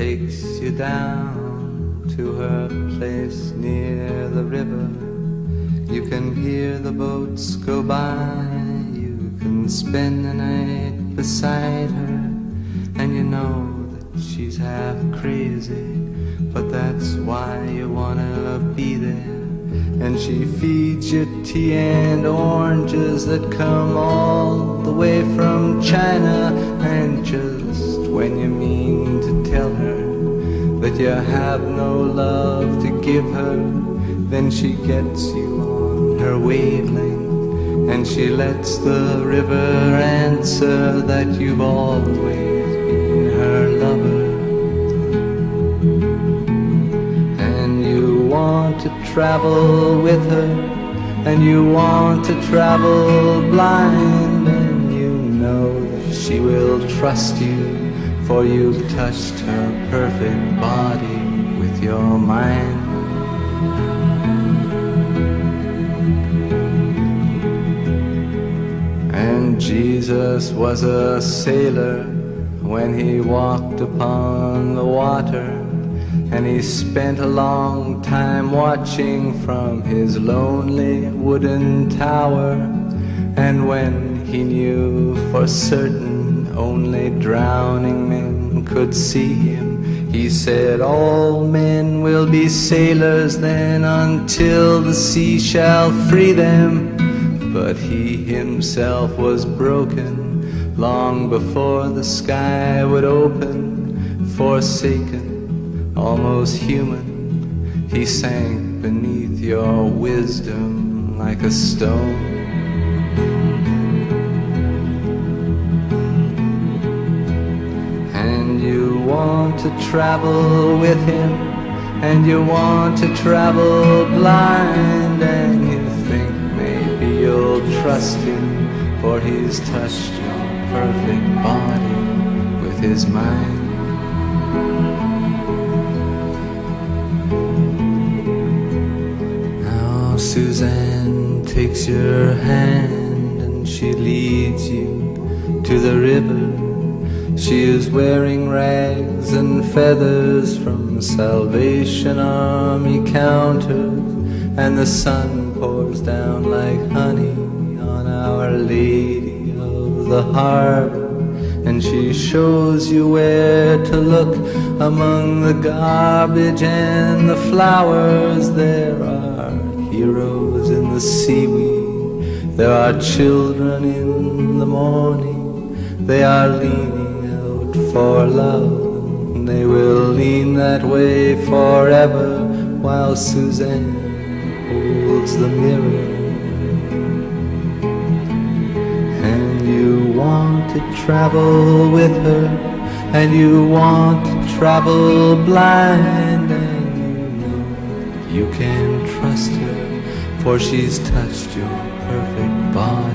you down to her place near the river. You can hear the boats go by. You can spend the night beside her. And you know that she's half crazy. But that's why you wanna be there. And she feeds you tea and oranges that come all the way from China. And just when you mean to tell her that you have no love to give her, then she gets you on her wavelength. And she lets the river answer that you've always been her lover. And you want to travel with her, and you want to travel blind, and you know that she will trust you, for you've touched her perfect body with your mind. And Jesus was a sailor when he walked upon the water. And he spent a long time watching from his lonely wooden tower. And when he knew for certain only drowning men could see him, he said, All men will be sailors then until the sea shall free them. But he himself was broken long before the sky would open, forsaken, almost human. He sank beneath your wisdom like a stone. To travel with him, and you want to travel blind, and you think maybe you'll trust him, for he's touched your perfect body with his mind. Now Suzanne takes your hand and she leads you to the river. She is wearing rags and feathers from Salvation Army counters, and the sun pours down like honey on Our Lady of the Harbor. And she shows you where to look among the garbage and the flowers. There are heroes in the seaweed, there are children in the morning, they are leaning for love. They will lean that way forever while Suzanne holds the mirror. And you want to travel with her, and you want to travel blind, and you know you can trust her, for she's touched your perfect body